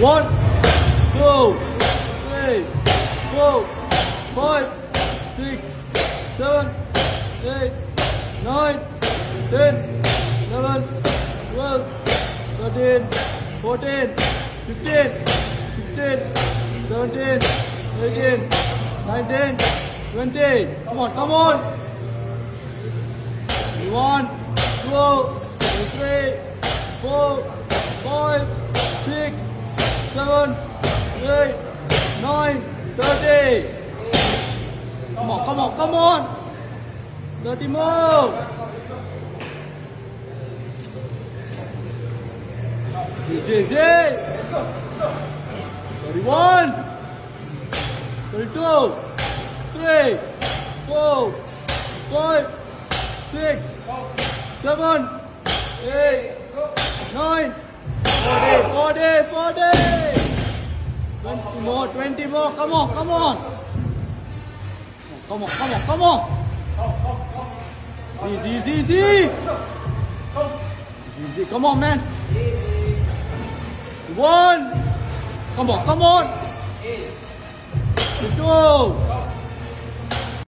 One, two, three, four, five, six, seven, eight, nine, ten, eleven, twelve, thirteen, fourteen, fifteen, sixteen, seventeen, eighteen, nineteen, twenty. Come on, come on. One, two, three, four, five, six, 7 8 9 30 Come on, come on, come on. 30 more. GG 31 32 3 4 5 6 7 8 20 more, 20 more, come on, come on. Come on, come on, come on. Easy, easy, easy. Easy, come on, man. One. Come on, come on. Two.